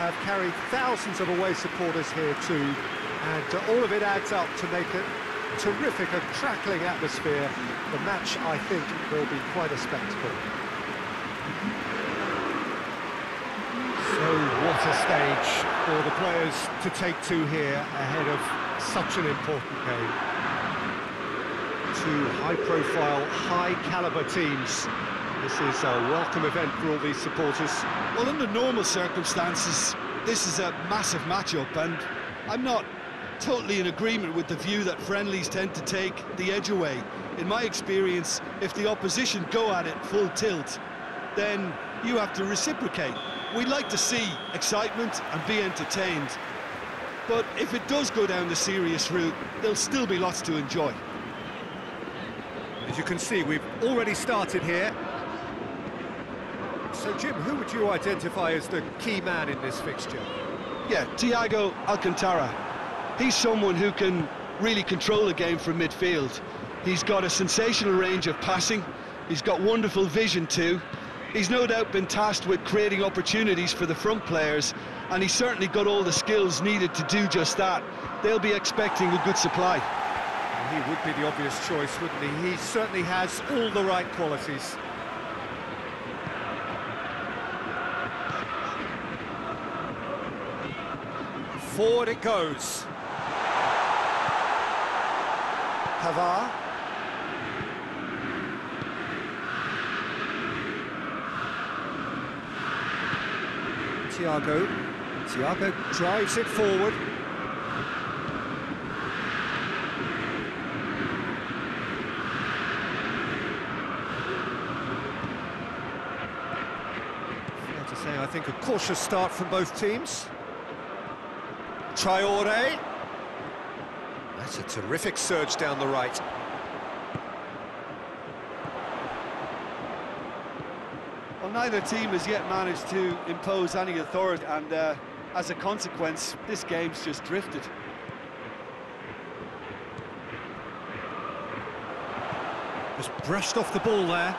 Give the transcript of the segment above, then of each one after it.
have carried thousands of away supporters here too, and uh, all of it adds up to make a terrific and crackling atmosphere. The match, I think, will be quite a spectacle. So what a stage for the players to take to here ahead of such an important game. Two high-profile, high-caliber teams this is a welcome event for all these supporters. Well, under normal circumstances, this is a massive matchup, and I'm not totally in agreement with the view that friendlies tend to take the edge away. In my experience, if the opposition go at it full tilt, then you have to reciprocate. We like to see excitement and be entertained. But if it does go down the serious route, there'll still be lots to enjoy. As you can see, we've already started here. So, Jim, who would you identify as the key man in this fixture? Yeah, Thiago Alcantara. He's someone who can really control the game from midfield. He's got a sensational range of passing. He's got wonderful vision too. He's no doubt been tasked with creating opportunities for the front players, and he's certainly got all the skills needed to do just that. They'll be expecting a good supply. He would be the obvious choice, wouldn't he? He certainly has all the right qualities. Forward it goes. Pavard. Thiago. Thiago drives it forward. Fair to say, I think a cautious start from both teams. Traore. That's a terrific surge down the right. Well, neither team has yet managed to impose any authority, and uh, as a consequence, this game's just drifted. Just brushed off the ball there.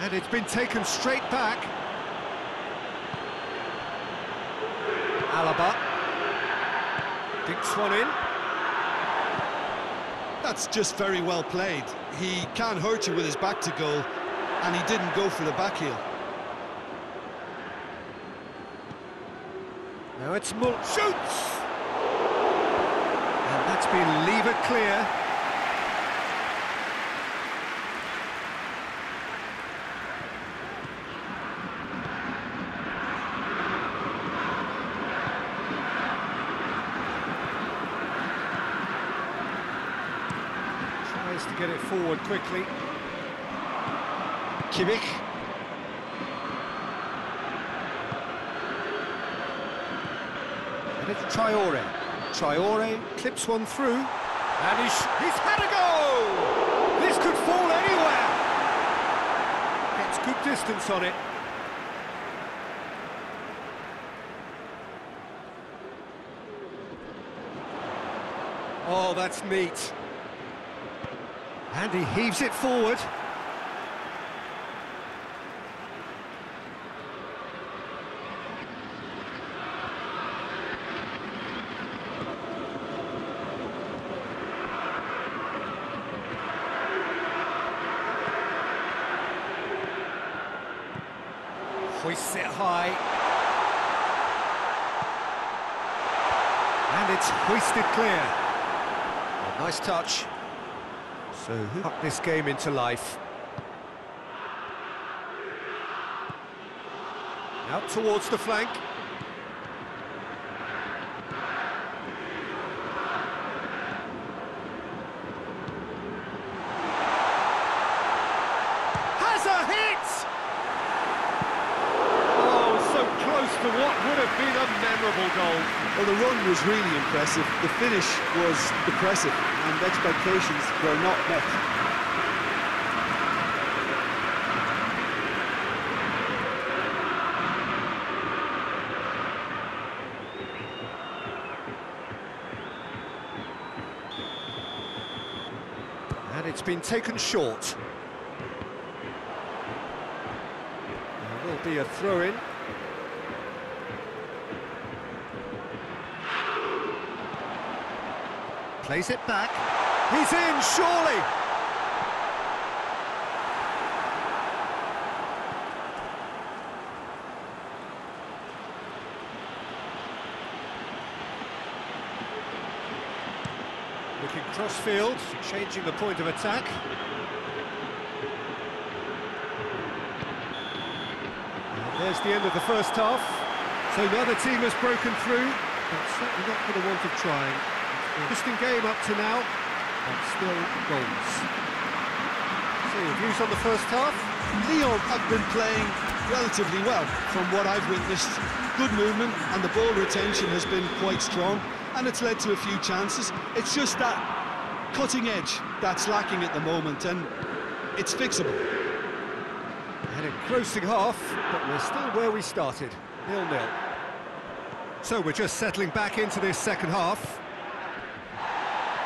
And it's been taken straight back. Alaba. Dinks one in. That's just very well played. He can hurt you with his back to goal, and he didn't go for the back heel. Now it's Mull shoots! And that's been levered clear. To get it forward quickly. Kimmich. And it's Traore. Traore clips one through. And he's, he's had a go! This could fall anywhere! Gets good distance on it. Oh, that's neat. And he heaves it forward. Hoists it high. And it's hoisted clear. A nice touch. So who this game into life? Out towards the flank. Has a hit! memorable goal. Well, the run was really impressive. The finish was depressive, and expectations were not met. And it's been taken short. There will be a throw-in. Plays it back. He's in, surely! Looking crossfield, changing the point of attack. And there's the end of the first half. So neither team has broken through, but certainly not for the want of trying. Interesting game up to now, but still goals. So your views on the first half? Lyon have been playing relatively well from what I've witnessed. Good movement and the ball retention has been quite strong and it's led to a few chances. It's just that cutting edge that's lacking at the moment and it's fixable. Had a engrossing half, but we're still where we started, nil-nil. So we're just settling back into this second half.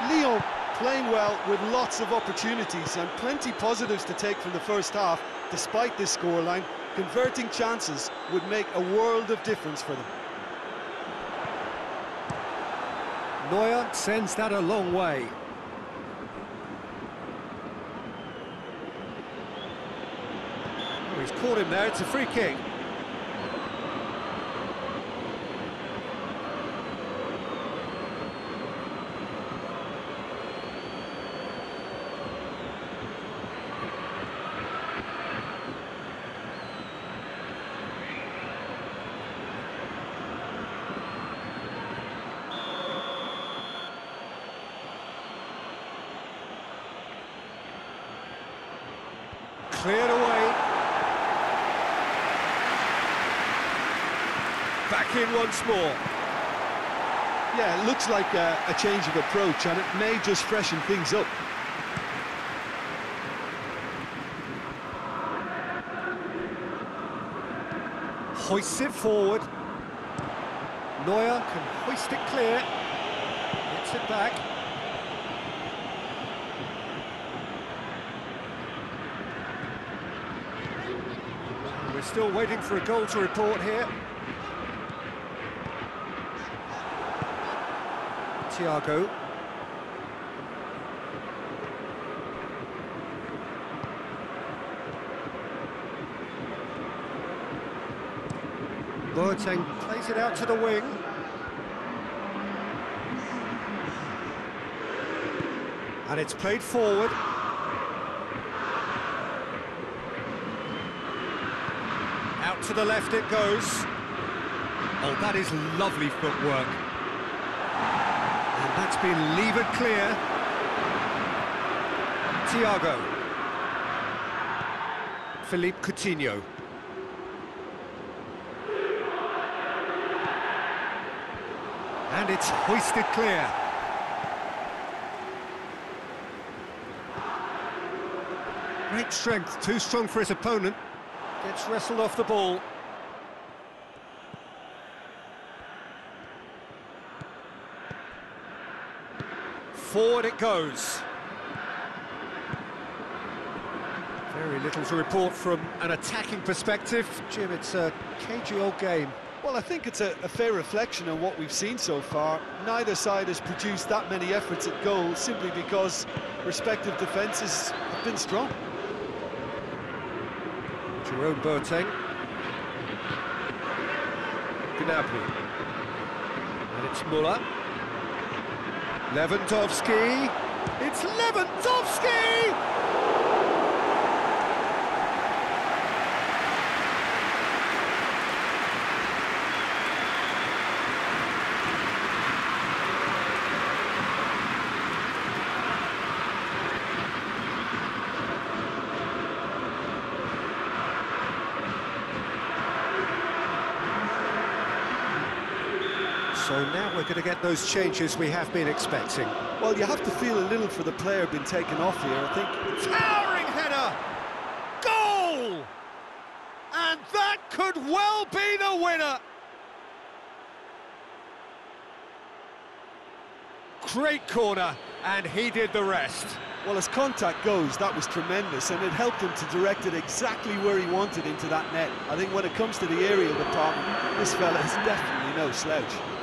Lyon playing well with lots of opportunities and plenty positives to take from the first half, despite this scoreline. Converting chances would make a world of difference for them. Neuer sends that a long way. He's caught him there, it's a free kick. Cleared away. Back in once more. Yeah, it looks like a, a change of approach and it may just freshen things up. Hoists it forward. Neuer can hoist it clear. Gets it back. We're still waiting for a goal to report here. Thiago. Boateng plays it out to the wing. And it's played forward. Out to the left it goes. Oh, that is lovely footwork. That's been levered clear. Thiago. Philippe Coutinho. And it's hoisted clear. Great strength, too strong for his opponent. Gets wrestled off the ball. Forward it goes. Very little to report from an attacking perspective. Jim, it's a cagey old game. Well, I think it's a, a, fair reflection on what we've seen so far. Neither side has produced that many efforts at goal simply because respective defences have been strong. Jerome Boateng. Gnabry. And it's Muller. Lewandowski. It's Lewandowski! So now we're going to get those changes we have been expecting. Well, you have to feel a little for the player being taken off here, I think. Towering header! Goal! And that could well be the winner! Great corner, and he did the rest. Well, as contact goes, that was tremendous, and it helped him to direct it exactly where he wanted into that net. I think when it comes to the aerial department, this fella is definitely no slouch.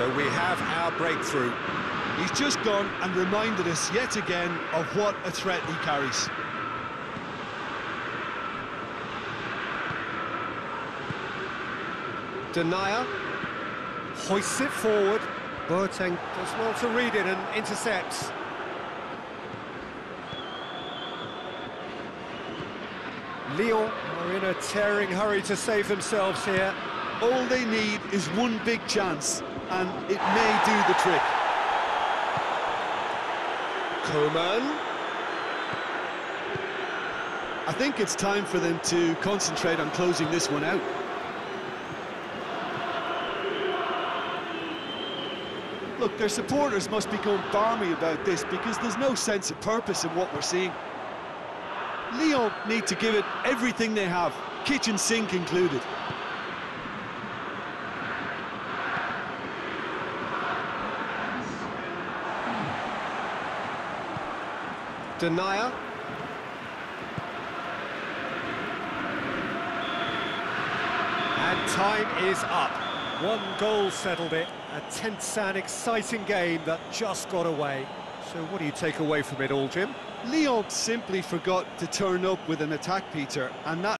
So we have our breakthrough. He's just gone and reminded us yet again of what a threat he carries. Denayer hoists it forward. Boateng does well to read it and intercepts. Lyon are in a tearing hurry to save themselves here. All they need is one big chance, and it may do the trick. Coman. I think it's time for them to concentrate on closing this one out. Look, their supporters must be going balmy about this because there's no sense of purpose in what we're seeing. Lyon need to give it everything they have, kitchen sink included. Denayer. And time is up. One goal settled it. A tense and exciting game that just got away. So what do you take away from it all, Jim? Lyon simply forgot to turn up with an attack, Peter, and that